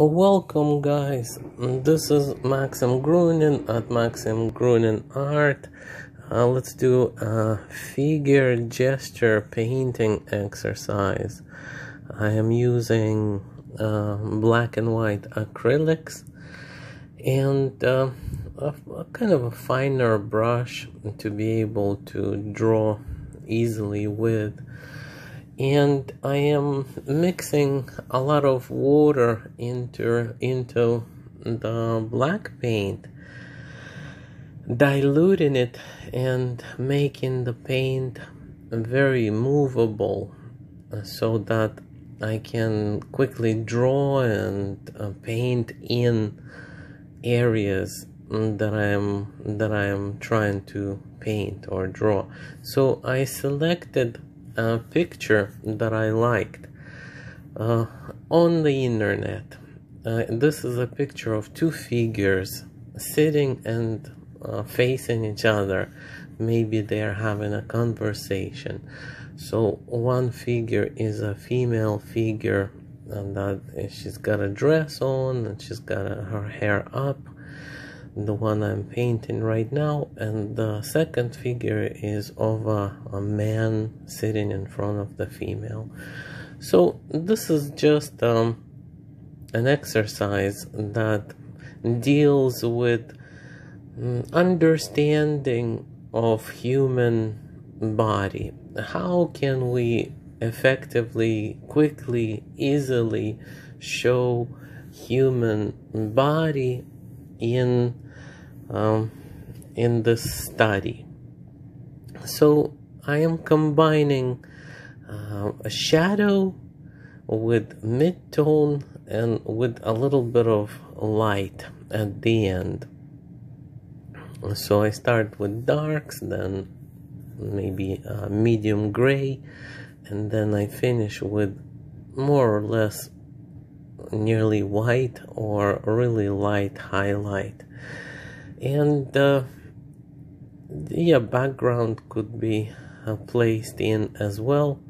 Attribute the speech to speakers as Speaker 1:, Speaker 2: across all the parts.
Speaker 1: Welcome, guys. This is Maxim Grunin at Maxim Grunin Art. Uh, let's do a figure gesture painting exercise. I am using uh, black and white acrylics and uh, a, a kind of a finer brush to be able to draw easily with and I am mixing a lot of water into into the black paint diluting it and making the paint very movable so that I can quickly draw and uh, paint in areas that I am that I am trying to paint or draw. So I selected a picture that I liked uh, on the internet. Uh, this is a picture of two figures sitting and uh, facing each other. Maybe they're having a conversation. So one figure is a female figure and that she's got a dress on and she's got a, her hair up the one I'm painting right now and the second figure is of a, a man sitting in front of the female. So this is just um, an exercise that deals with mm, understanding of human body. How can we effectively quickly easily show human body in um, in this study. So I am combining uh, a shadow with mid-tone and with a little bit of light at the end. So I start with darks, then maybe uh, medium gray, and then I finish with more or less nearly white or really light highlight and uh, yeah background could be uh, placed in as well.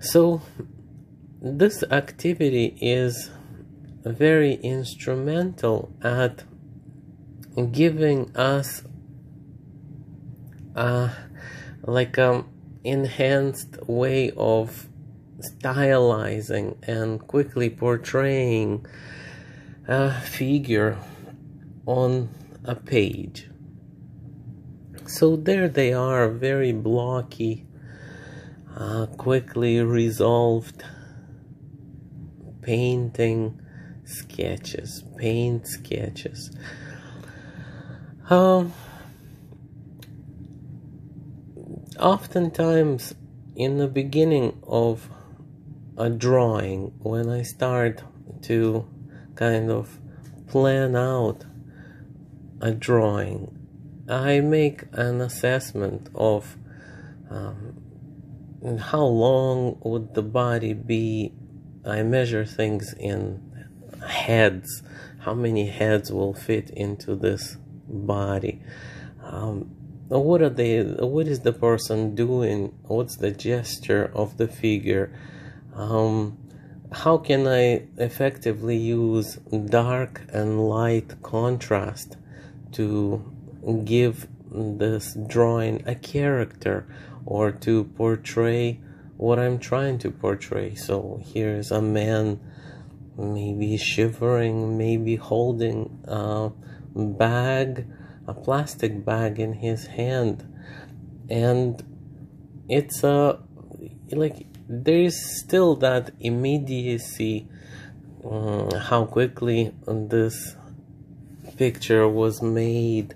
Speaker 1: So this activity is very instrumental at giving us uh, like an enhanced way of stylizing and quickly portraying a figure on a page. So there they are, very blocky, uh, quickly resolved painting sketches, paint sketches. Um, oftentimes in the beginning of a drawing, when I start to kind of plan out a drawing, I make an assessment of um, how long would the body be. I measure things in heads, how many heads will fit into this body. Um, what are they? What is the person doing? What's the gesture of the figure? Um, how can I effectively use dark and light contrast to give this drawing a character or to portray what I'm trying to portray. So here's a man maybe shivering, maybe holding a bag, a plastic bag in his hand. And it's a, like, there is still that immediacy, um, how quickly this picture was made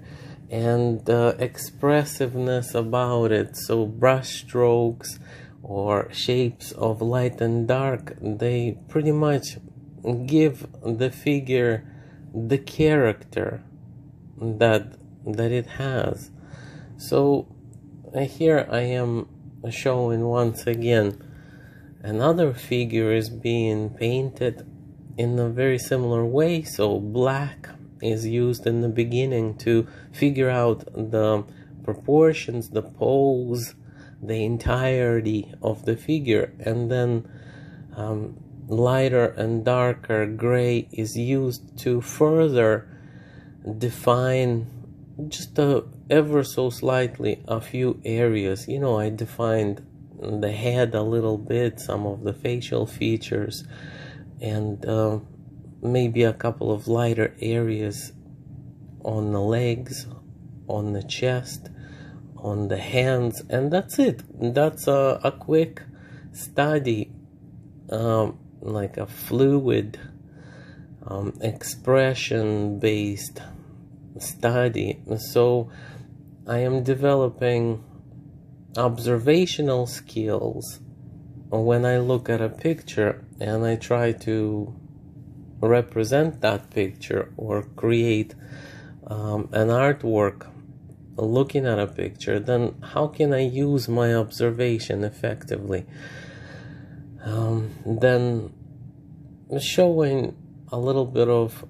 Speaker 1: and the expressiveness about it. So brush strokes or shapes of light and dark they pretty much give the figure the character that that it has. So uh, here I am showing once again another figure is being painted in a very similar way. So black is used in the beginning to figure out the proportions, the pose, the entirety of the figure, and then um, lighter and darker gray is used to further define just a, ever so slightly a few areas. You know, I defined the head a little bit, some of the facial features, and uh, maybe a couple of lighter areas on the legs, on the chest, on the hands, and that's it. That's a, a quick study, um, like a fluid, um, expression based study. So I am developing observational skills when I look at a picture and I try to represent that picture or create um, an artwork looking at a picture, then how can I use my observation effectively? Um, then showing a little bit of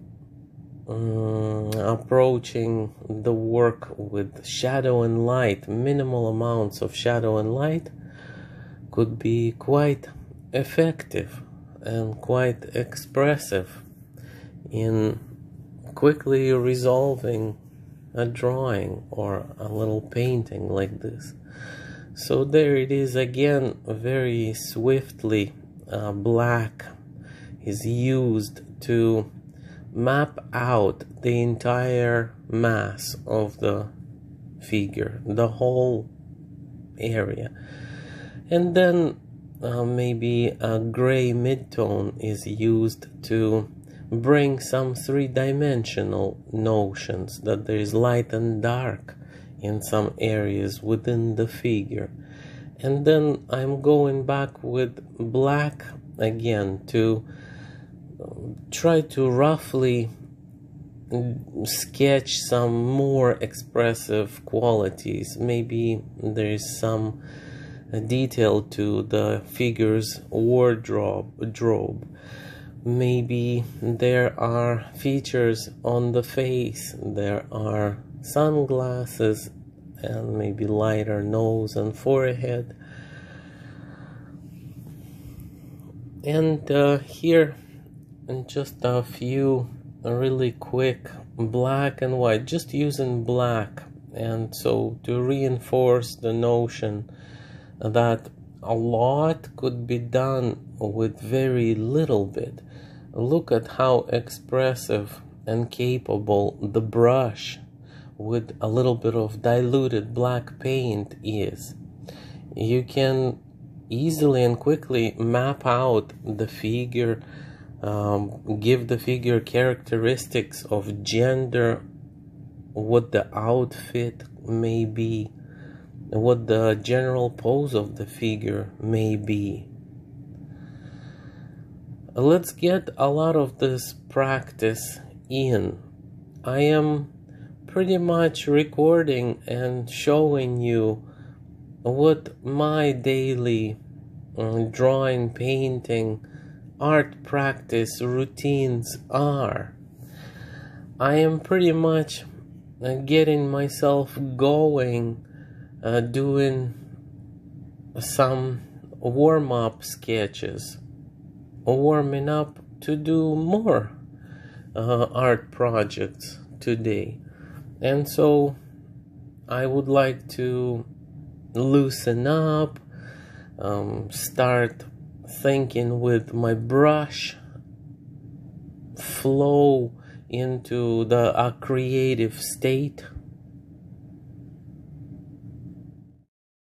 Speaker 1: um, approaching the work with shadow and light, minimal amounts of shadow and light, could be quite effective and quite expressive in quickly resolving a drawing or a little painting like this. So there it is again, very swiftly, uh, black is used to map out the entire mass of the figure, the whole area. And then uh, maybe a gray midtone is used to bring some three-dimensional notions that there is light and dark in some areas within the figure. And then I'm going back with black again to try to roughly sketch some more expressive qualities. Maybe there is some detail to the figure's wardrobe. Maybe there are features on the face. There are sunglasses and maybe lighter nose and forehead. And uh, here and just a few really quick black and white just using black and so to reinforce the notion that a lot could be done with very little bit. Look at how expressive and capable the brush with a little bit of diluted black paint is. You can easily and quickly map out the figure um, give the figure characteristics of gender, what the outfit may be, what the general pose of the figure may be. Let's get a lot of this practice in. I am pretty much recording and showing you what my daily uh, drawing, painting, art practice routines are. I am pretty much uh, getting myself going, uh, doing some warm up sketches, warming up to do more uh, art projects today. And so I would like to loosen up, um, start thinking with my brush flow into the a creative state